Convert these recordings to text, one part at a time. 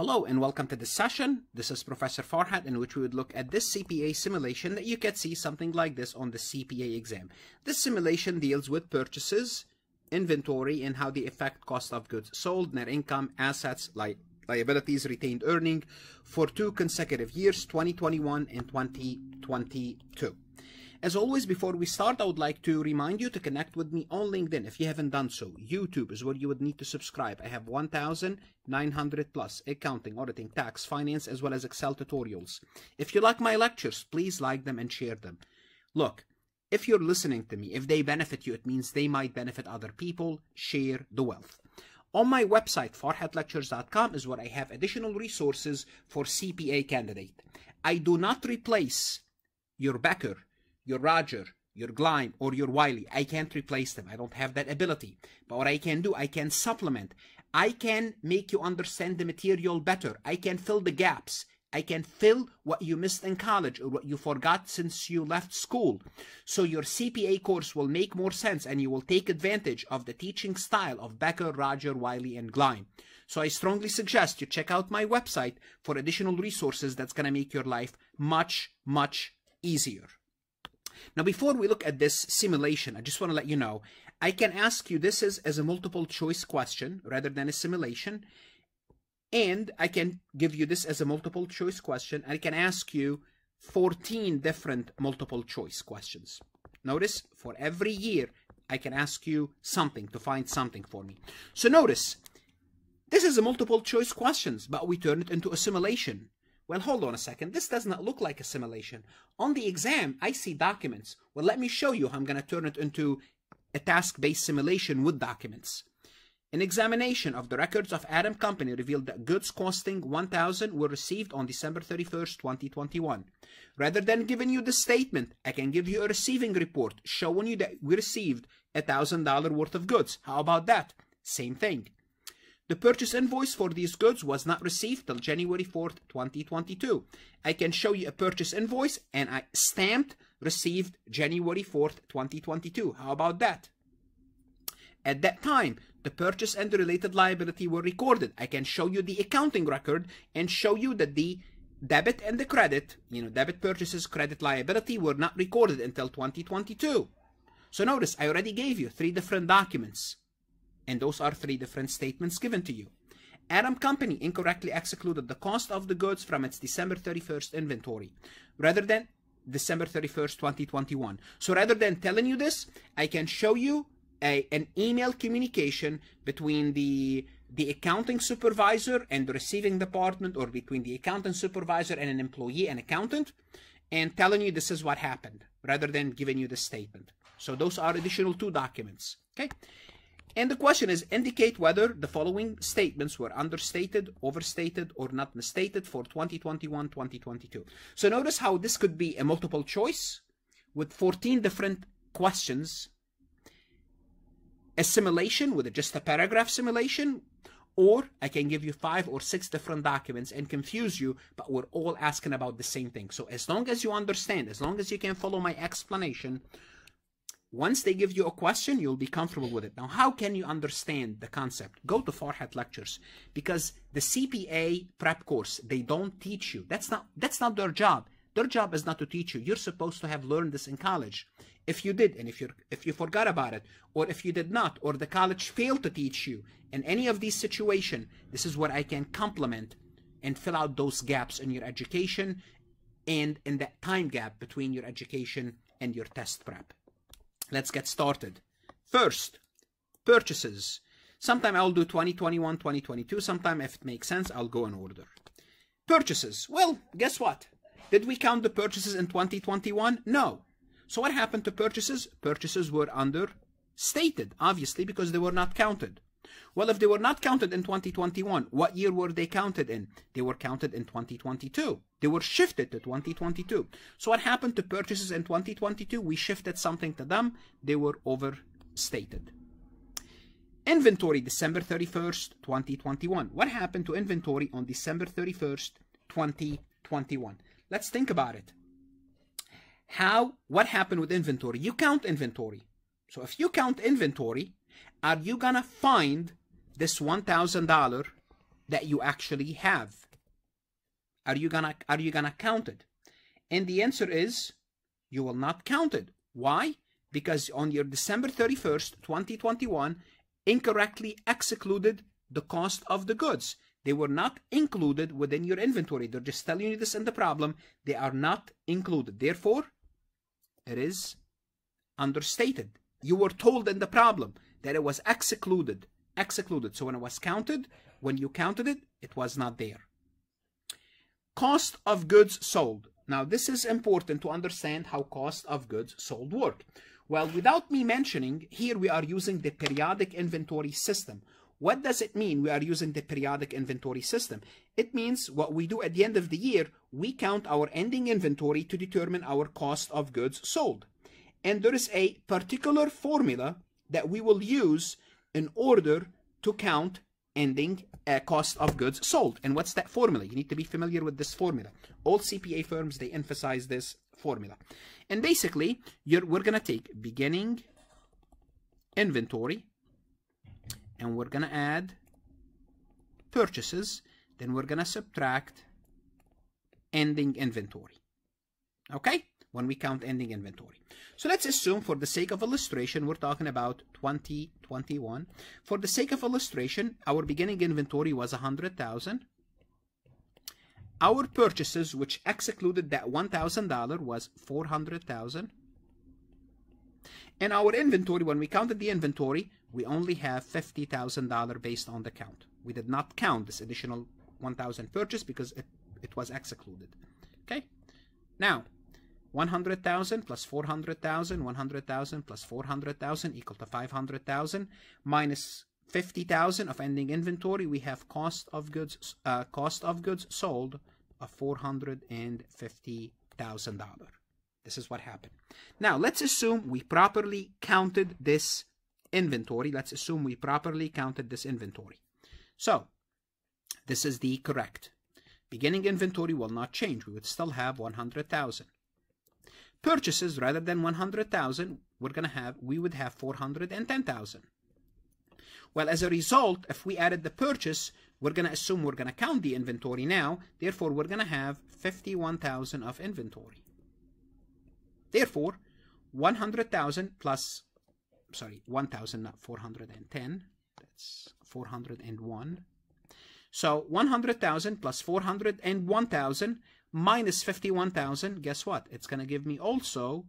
Hello and welcome to this session. This is Professor Farhat in which we would look at this CPA simulation that you can see something like this on the CPA exam. This simulation deals with purchases, inventory, and how they affect cost of goods sold, net income, assets, li liabilities, retained earning for two consecutive years, 2021 and 2022. As always, before we start, I would like to remind you to connect with me on LinkedIn if you haven't done so. YouTube is where you would need to subscribe. I have 1,900 plus accounting, auditing, tax, finance, as well as Excel tutorials. If you like my lectures, please like them and share them. Look, if you're listening to me, if they benefit you, it means they might benefit other people. Share the wealth. On my website, farhatlectures.com, is where I have additional resources for CPA candidate. I do not replace your Becker your Roger, your Gleim, or your Wiley. I can't replace them. I don't have that ability. But what I can do, I can supplement. I can make you understand the material better. I can fill the gaps. I can fill what you missed in college or what you forgot since you left school. So your CPA course will make more sense and you will take advantage of the teaching style of Becker, Roger, Wiley, and Gleim. So I strongly suggest you check out my website for additional resources that's going to make your life much, much easier. Now, before we look at this simulation, I just want to let you know, I can ask you this as, as a multiple choice question rather than a simulation. And I can give you this as a multiple choice question. I can ask you 14 different multiple choice questions. Notice for every year, I can ask you something to find something for me. So notice, this is a multiple choice questions, but we turn it into a simulation. Well, hold on a second. This does not look like a simulation. On the exam, I see documents. Well, let me show you how I'm going to turn it into a task-based simulation with documents. An examination of the records of Adam Company revealed that goods costing 1000 were received on December 31st, 2021. Rather than giving you the statement, I can give you a receiving report showing you that we received $1,000 worth of goods. How about that? Same thing. The purchase invoice for these goods was not received till January 4th, 2022. I can show you a purchase invoice and I stamped received January 4th, 2022. How about that? At that time, the purchase and the related liability were recorded. I can show you the accounting record and show you that the debit and the credit, you know, debit purchases, credit liability were not recorded until 2022. So notice, I already gave you three different documents. And those are three different statements given to you. Adam Company incorrectly excluded the cost of the goods from its December 31st inventory rather than December 31st, 2021. So rather than telling you this, I can show you a, an email communication between the the accounting supervisor and the receiving department or between the accounting supervisor and an employee and accountant and telling you this is what happened rather than giving you the statement. So those are additional two documents. Okay. And the question is, indicate whether the following statements were understated, overstated, or not misstated for 2021-2022. So notice how this could be a multiple choice with 14 different questions, a simulation with just a paragraph simulation, or I can give you five or six different documents and confuse you, but we're all asking about the same thing. So as long as you understand, as long as you can follow my explanation, once they give you a question, you'll be comfortable with it. Now, how can you understand the concept? Go to Farhat Lectures because the CPA prep course, they don't teach you. That's not, that's not their job. Their job is not to teach you. You're supposed to have learned this in college. If you did, and if you if you forgot about it, or if you did not, or the college failed to teach you, in any of these situations, this is where I can complement and fill out those gaps in your education and in that time gap between your education and your test prep. Let's get started. First, purchases. Sometime I'll do 2021, 2022. Sometime if it makes sense, I'll go in order. Purchases. Well, guess what? Did we count the purchases in 2021? No. So what happened to purchases? Purchases were understated, obviously, because they were not counted. Well, if they were not counted in 2021, what year were they counted in? They were counted in 2022. They were shifted to 2022. So what happened to purchases in 2022? We shifted something to them. They were overstated. Inventory, December 31st, 2021. What happened to inventory on December 31st, 2021? Let's think about it. How, what happened with inventory? You count inventory. So if you count inventory, are you gonna find this $1,000 that you actually have? Are you gonna are you gonna count it? And the answer is you will not count it. Why? Because on your December 31st, 2021, incorrectly excluded the cost of the goods. They were not included within your inventory. They're just telling you this in the problem. They are not included. Therefore, it is understated. You were told in the problem that it was excluded. Excluded. So when it was counted, when you counted it, it was not there. Cost of goods sold. Now, this is important to understand how cost of goods sold work. Well, without me mentioning, here we are using the periodic inventory system. What does it mean we are using the periodic inventory system? It means what we do at the end of the year, we count our ending inventory to determine our cost of goods sold. And there is a particular formula that we will use in order to count ending uh, cost of goods sold. And what's that formula? You need to be familiar with this formula. All CPA firms, they emphasize this formula. And basically, we're going to take beginning inventory and we're going to add purchases. Then we're going to subtract ending inventory. Okay? When we count ending inventory. So let's assume for the sake of illustration, we're talking about 2021. For the sake of illustration, our beginning inventory was 100,000. Our purchases, which excluded that $1,000, was 400,000. And our inventory, when we counted the inventory, we only have $50,000 based on the count. We did not count this additional 1,000 purchase because it, it was excluded. Okay? Now, 100,000 plus 400,000, 100,000 plus 400,000 equal to 500,000 minus 50,000 of ending inventory. We have cost of goods, uh, cost of goods sold of $450,000. This is what happened. Now, let's assume we properly counted this inventory. Let's assume we properly counted this inventory. So, this is the correct. Beginning inventory will not change. We would still have 100,000. Purchases, rather than 100,000, we're going to have, we would have 410,000. Well, as a result, if we added the purchase, we're going to assume we're going to count the inventory now. Therefore, we're going to have 51,000 of inventory. Therefore, 100,000 plus, sorry, 1,000, not 410. That's 401. So 100,000 plus 401,000 minus 51,000, guess what? It's going to give me also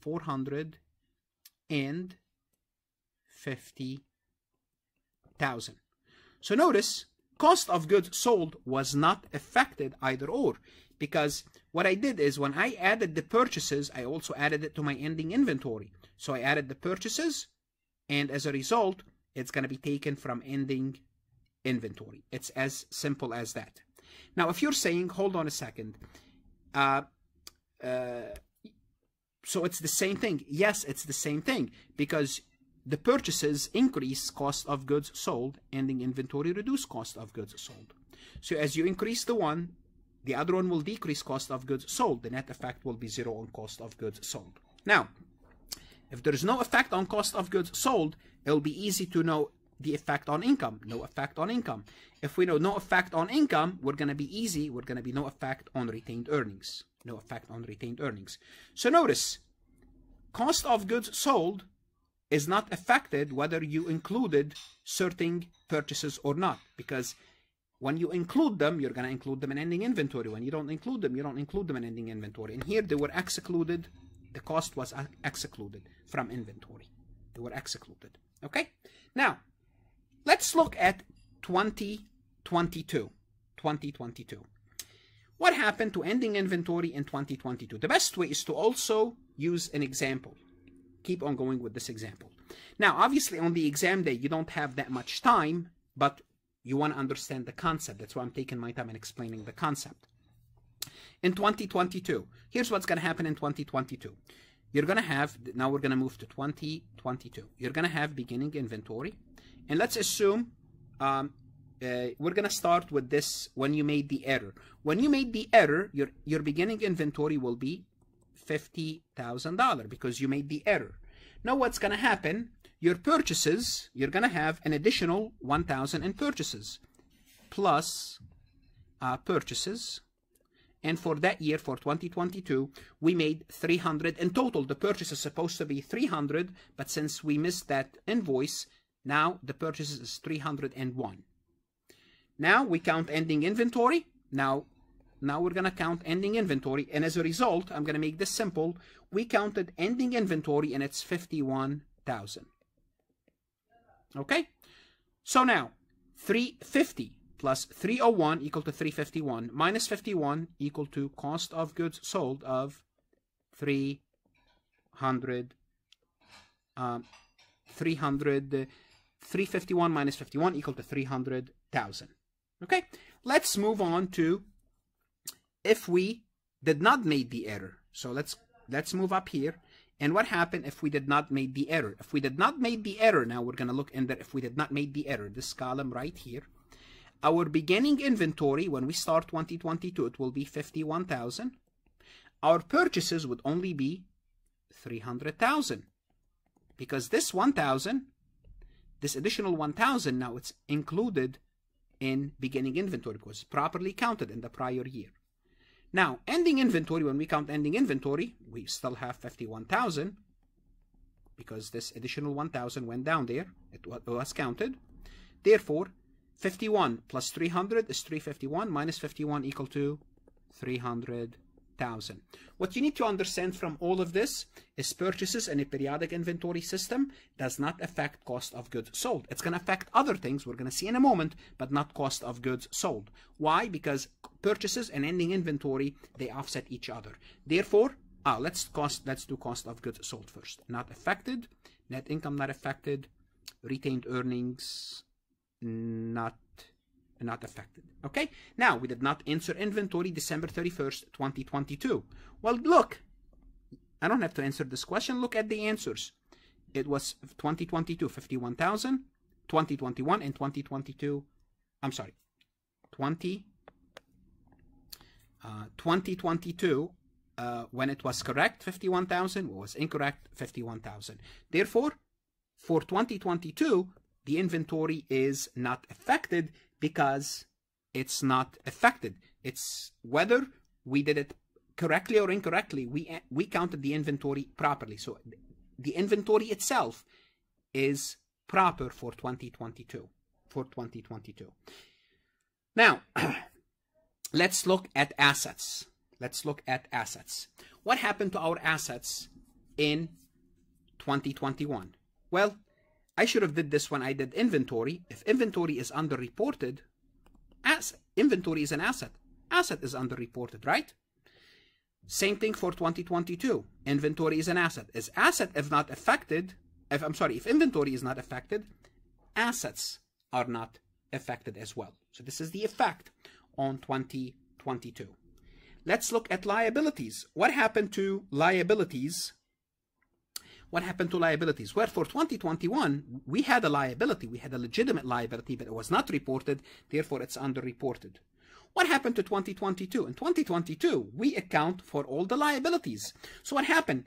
450,000. So notice, cost of goods sold was not affected either or because what I did is when I added the purchases, I also added it to my ending inventory. So I added the purchases, and as a result, it's going to be taken from ending inventory. It's as simple as that. Now, if you're saying, hold on a second, uh, uh, so it's the same thing. Yes, it's the same thing because the purchases increase cost of goods sold, ending inventory reduce cost of goods sold. So as you increase the one, the other one will decrease cost of goods sold. The net effect will be zero on cost of goods sold. Now, if there is no effect on cost of goods sold, it'll be easy to know the effect on income. No effect on income. If we know no effect on income, we're going to be easy. We're going to be no effect on retained earnings. No effect on retained earnings. So notice, cost of goods sold is not affected whether you included certain purchases or not because when you include them, you're going to include them in ending inventory. When you don't include them, you don't include them in ending inventory. And here they were excluded. The cost was uh, excluded from inventory. They were excluded. Okay? Now, let's look at 2022. 2022. What happened to ending inventory in 2022? The best way is to also use an example. Keep on going with this example. Now, obviously, on the exam day, you don't have that much time, but you want to understand the concept. That's why I'm taking my time and explaining the concept. In 2022, here's what's going to happen in 2022. You're going to have, now we're going to move to 2022. You're going to have beginning inventory. And let's assume um, uh, we're going to start with this when you made the error. When you made the error, your, your beginning inventory will be $50,000 because you made the error. Now what's going to happen your purchases, you're going to have an additional 1,000 in purchases. plus uh, purchases. And for that year, for 2022, we made 300 in total. The purchase is supposed to be 300, but since we missed that invoice, now the purchase is 301. Now we count ending inventory. Now, now we're going to count ending inventory. And as a result, I'm going to make this simple. We counted ending inventory and it's 51,000. Okay? So now, 350 plus 301 equal to 351 minus 51 equal to cost of goods sold of 300 um, 300 351 minus 51 equal to 300,000 okay? Let's move on to if we did not make the error. So let's let's move up here. And what happened if we did not make the error? If we did not make the error now we're going to look in there if we did not make the error this column right here our beginning inventory, when we start 2022, it will be 51,000. Our purchases would only be 300,000 because this 1,000, this additional 1,000 now it's included in beginning inventory because properly counted in the prior year. Now, ending inventory, when we count ending inventory, we still have 51,000 because this additional 1,000 went down there. It was counted. Therefore, 51 plus 300 is 351 minus 51 equal to 300,000. What you need to understand from all of this is purchases in a periodic inventory system does not affect cost of goods sold. It's going to affect other things we're going to see in a moment, but not cost of goods sold. Why? Because purchases and ending inventory, they offset each other. Therefore, ah, let's cost let's do cost of goods sold first. Not affected, net income not affected, retained earnings not not affected. Okay, now we did not answer inventory December 31st, 2022. Well, look, I don't have to answer this question. Look at the answers. It was 2022, 51,000, 2021, and 2022. I'm sorry, 20, uh, 2022, uh, when it was correct, 51,000, was incorrect, 51,000. Therefore, for 2022, the inventory is not affected because it's not affected. It's whether we did it correctly or incorrectly, we, we counted the inventory properly. So the inventory itself is proper for 2022, for 2022. Now, let's look at assets. Let's look at assets. What happened to our assets in 2021? Well, I should have did this when I did inventory. If inventory is underreported, as inventory is an asset. Asset is underreported, right? Same thing for 2022. Inventory is an asset. Is asset if not affected, if I'm sorry, if inventory is not affected, assets are not affected as well. So this is the effect on 2022. Let's look at liabilities. What happened to liabilities what happened to liabilities? Where for 2021, we had a liability. We had a legitimate liability, but it was not reported. Therefore, it's underreported. What happened to 2022? In 2022, we account for all the liabilities. So what happened?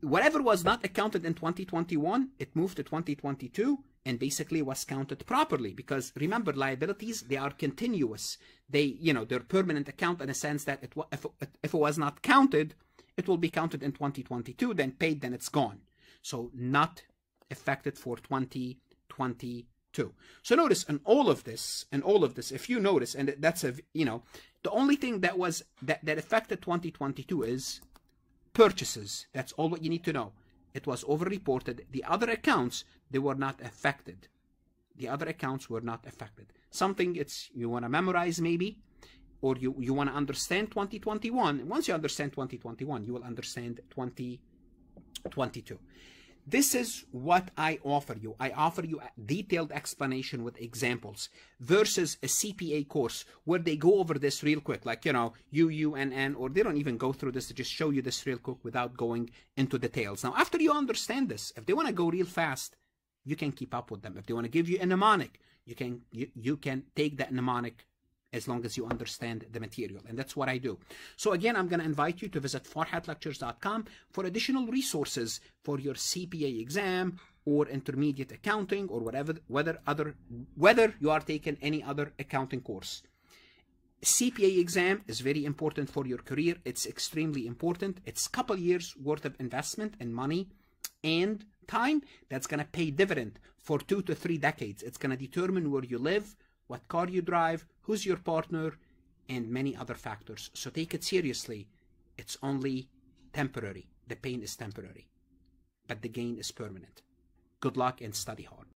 Whatever was not accounted in 2021, it moved to 2022 and basically was counted properly because remember liabilities they are continuous they you know they're permanent account in a sense that it, if, if it was not counted it will be counted in 2022, then paid, then it's gone. So not affected for 2022. So notice in all of this, and all of this, if you notice, and that's a, you know, the only thing that was, that, that affected 2022 is purchases. That's all what you need to know. It was overreported. The other accounts, they were not affected. The other accounts were not affected. Something it's you want to memorize maybe or you, you want to understand 2021, once you understand 2021, you will understand 2022. This is what I offer you. I offer you a detailed explanation with examples versus a CPA course where they go over this real quick, like, you know, UUNN, or they don't even go through this to just show you this real quick without going into details. Now, after you understand this, if they want to go real fast, you can keep up with them. If they want to give you a mnemonic, you can you, you can take that mnemonic as long as you understand the material. And that's what I do. So again, I'm going to invite you to visit farhatlectures.com for additional resources for your CPA exam or intermediate accounting or whatever whether other whether you are taking any other accounting course CPA exam is very important for your career. It's extremely important. It's a couple years worth of investment and money and time that's going to pay dividend for two to three decades. It's going to determine where you live, what car you drive, who's your partner, and many other factors. So take it seriously. It's only temporary. The pain is temporary, but the gain is permanent. Good luck and study hard.